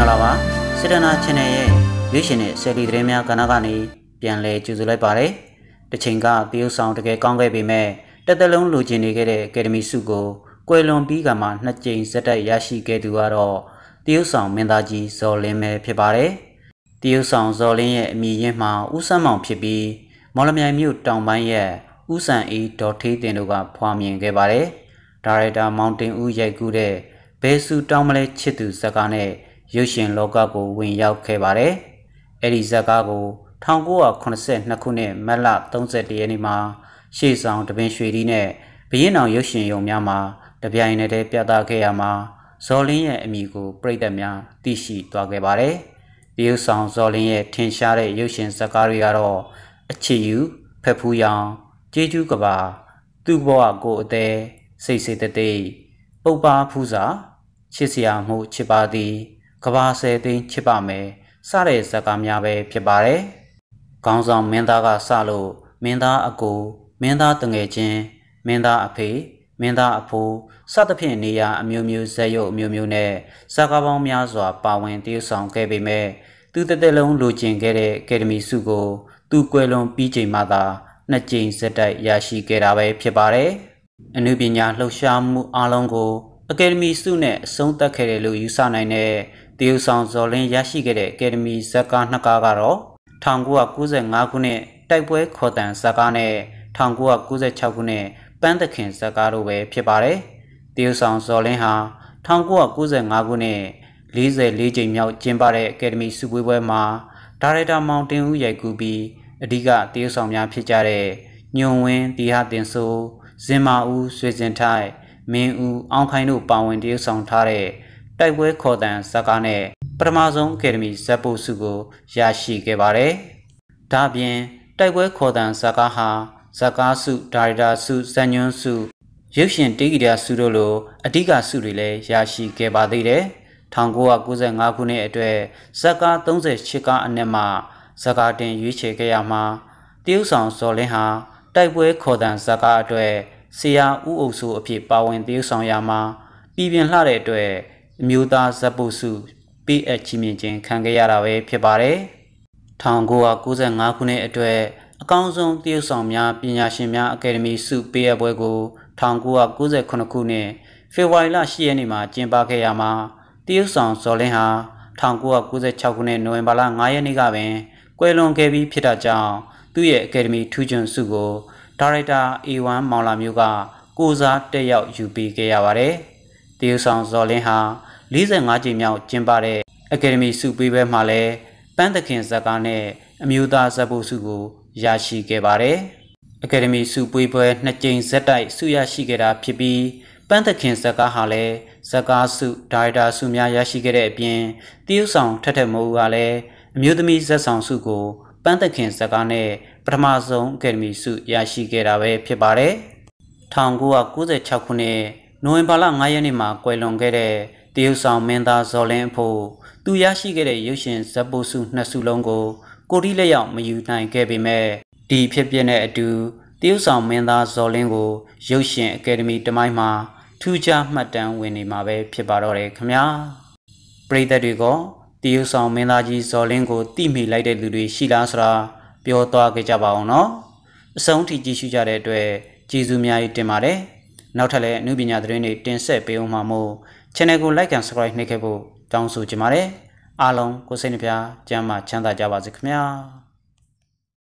င်္ဂလာပါစစ်တနာ channel ရဲ့ရွေးရှင်တဲ့ဆယ်လီသတင်းများကဏ္ဍကနေပြန်လည်ကြိုဆိုလိုက်ပါတယ်။တစ်ချိန်ကတရုတ်ဆောင်တကယ်ကောင်းခဲ့ပေမဲ့တက်တလုံးလိုချင်နေခဲ့တဲ့အကယ်ဒမီဆုကိုကွယ်လွန်ပြီးကမှနှစ်ကြိမ်ဇက်တိုက်ရရှိခဲ့သူကတော့တရုတ်ဆောင်မင်းသားကြီးဇော်လင်းပဲဖြစ်ပါတယ်။တရုတ်ဆောင်ဇော်လင်းရဲ့အမည်ရင်းမှာဦးစမ်းမောင်ဖြစ်ပြီးမော်လမြိုင်မြို့တောင်ပိုင်းရဲ့ဦးစံအေးဒေါ်ထေးတင်တို့ကဖွာမြင်ခဲ့ပါတယ်။ဒါရိုက်တာမောင်တင်ဦးရိုက်ကူးတဲ့ဘဲစုတောင်းမလဲချစ်သူဇက်ကားနဲ့ ရုပ်ရှင်လောကကိုဝင်ရောက်ခဲ့ပါတယ်။အဲ့ဒီဇက်ကားကို1982ခုနှစ်မတ်လ31ရက်နေ့မှာရှေ့ဆောင်တပင်ရွှေဒီနဲ့ဘရင်အောင်ရုပ်ရှင်ရုံများမှာတပြိုင်နက်တည်းပြသခဲ့ရမှာဇော်လင်းရဲ့အမိကိုပြိသက်များသိရှိသွားခဲ့ပါတယ်။ဒီရုပ်ဆောင်ဇော်လင်းရဲ့ထင်ရှားတဲ့ရုပ်ရှင်ဇက်ကားတွေကတော့အချစ်ယူဖက်ဖူးရောင်ကျေးကျူးကဘာသူ့ဘဝကိုအသေးစိတ်စိတ်တသိပုပ်ပါဖူးစာချစ်စရာမှုချစ်ပါသည် ကဘာဆယ်သိန်းချစ်ပါမယ်စတဲ့ဇာတ်ကားများပဲဖြစ်ပါတယ်။ခေါင်းဆောင်မင်းသားကစလို့မင်းသားအကိုမင်းသားတငယ်ချင်းမင်းသားအဖေမင်းသားအဖိုးစသဖြင့်နေရာအမျိုးမျိုးဇက်ရုပ်အမျိုးမျိုးနဲ့ဇာတ်ကားပေါင်းများစွာပါဝင်တည်ဆောင်ခဲ့ပေမဲ့သူတသက်လုံးလိုချင်ခဲ့တဲ့အကယ်ဒမီဆုကို သူကွယ်လွန်ပြီးချိန်မှသာနှစ်ကြိမ်ဇက်တိုက်ရရှိခဲ့တာပဲဖြစ်ပါတယ်။အနုပညာလှုပ်ရှားမှုအလုံးကိုအကယ်ဒမီဆုနဲ့အဆုံးသတ်ခဲ့တယ်လို့ယူဆနိုင်တဲ့ တရုတ်ဆောင်ဇော်လင်းရရှိခဲ့တဲ့အကယ်ဒမီဇက်ကားနှစ်ကားကတော့1995ခုနှစ်တိုက်ပွဲခေါ်တန်ဇက်ကားနဲ့1996ခုနှစ်ပန်းသခင်ဇက်ကားတို့ပဲဖြစ်ပါတယ်။တရုတ်ဆောင်ဇော်လင်းဟာ1995ခုနှစ်44ကြိမ်မြောက်ကျင်းပတဲ့အကယ်ဒမီဆုပွဲပွဲမှာဒါရိုက်တာမောင်တင်ဦးရိုက်ကူးပြီးအဓိကတရုတ်ဆောင်များဖြစ်ကြတဲ့ညွန်ဝင်းတီဟာတင်ဆိုးဇင်မာဦးဆွေစင်ထိုက်မင်းဦးအောင်ခိုင်တို့ပါဝင်တရုတ်ဆောင်ထားတဲ့ တိုက်ပွဲခေါ်တန်ဇက်ကားနဲ့ပထမဆုံးအကယ်ဒမီဇက်ပိုစုကိုရရှိခဲ့ပါတယ်။ဒါ့အပြင်တိုက်ပွဲခေါ်တန်ဇက်ကားဟာဇက်ကားစုဒါရိုက်တာစုဇန်ညွန်းစုရုပ်ရှင်တေဂီတာစုတို့လိုအဓိကစုတွေလည်းရရှိခဲ့ပါသေးတယ်။1995ခုနှစ်အတွက်ဇက်ကား38ကားအနက်မှာဇက်ကားတင်ရွေးချယ်ခဲ့ရမှာတရုတ်ဆောင်ဇော်လင်းဟာတိုက်ပွဲခေါ်တန်ဇက်ကားအတွက်ဆရာဦးအုပ်စိုးအဖြစ်ပါဝင်တရုတ်ဆောင်ရမှာပြည်ပြင်လှတဲ့အတွက် အမျိုးသားဇက်ပုစုပေးအပ်ချီးမြှင့်ခြင်းခံခဲ့ရတာပဲဖြစ်ပါတယ်။1995ခုနှစ်အတွက်အကောင်းဆုံးတရုတ်ဆောင်များပညာရှင်များအကယ်ဒမီဆုပေးအပ်ပွဲကို1998ခုနှစ်ဖေဖော်ဝါရီလ10ရက်နေ့မှာကျင်းပခဲ့ရမှာတရုတ်ဆောင်ဇော်လင်းဟာ1996ခုနှစ်နိုဝင်ဘာလ9ရက်နေ့ကပင်ကွယ်လွန်ခဲ့ပြီးဖြစ်တာကြောင့်သူ့ရဲ့အကယ်ဒမီထူးချွန်ဆုကိုဒါရိုက်တာ A1 မောင်လာမျိုးကကိုစားတက်ရောက်ယူပေးခဲ့ရပါတယ်။တရုတ်ဆောင်ဇော်လင်းဟာ 45ကြိမ်မြောက်ကျင်းပတဲ့အကယ်ဒမီဆုပေးပွဲမှာလည်းပန်းသခင်ဇက်ကားနဲ့အမျိုးသားဇက်ဖို့ဆုကိုရရှိခဲ့ပါတယ်။အကယ်ဒမီဆုပေးပွဲနှစ်ကြိမ်ဇက်တိုက်ဆုရရှိခဲ့တာဖြစ်ပြီးပန်းသခင်ဇက်ကားဟာလည်းဇက်ကားဆုဒါရိုက်တာဆုများရရှိခဲ့တဲ့အပြင်တရုတ်ဆောင်ထက်ထက်မိုးကလည်းအမျိုးသမီးဇက်ဆောင်ဆုကိုပန်းသခင်ဇက်ကားနဲ့ပထမဆုံးအကယ်ဒမီဆုရရှိခဲ့တာပဲဖြစ်ပါတယ်။1996ခုနှစ်နိုဝင်ဘာလ9ရက်နေ့မှာကွယ်လွန်ခဲ့တဲ့ တရုတ်ဆောင်မင်းသားဇော်လင်းအဖို့သူရရှိခဲ့တဲ့ရုပ်ရှင်ဇက်ပိုစုနှစ်စုလုံးကိုကိုရီလက်ရောက်မယူနိုင်ခဲ့ပေမဲ့ဒီဖြစ်ပျက်တဲ့အတူတရုတ်ဆောင်မင်းသားဇော်လင်းကိုရုပ်ရှင်အကယ်ဒမီတမိုင်းမှာထူးခြားမှတ်တမ်းဝင်နေမှာပဲဖြစ်ပါတော့တယ်ခင်ဗျာပရိသတ်တွေကတရုတ်ဆောင်မင်းသားကြီးဇော်လင်းကိုတိမိလိုက်တဲ့လူတွေရှိလားဆိုတာပြောသွားကြကြပါအောင်နော်အဆုံးထိကြည့်ရှုကြတဲ့အတွက်ကျေးဇူးများကြီးတင်ပါတယ်နောက်ထပ်လည်းအမှုပညာသတင်းတွေတင်ဆက်ပေးအောင်မှာမို့ channel ကို like and subscribe နှိပ်ခဲ့ဖို့တောင်းဆိုချင်ပါတယ်အားလုံးကိုစိတ်နှပြကျမ်းမာချမ်းသာကြပါစေခင်ဗျာ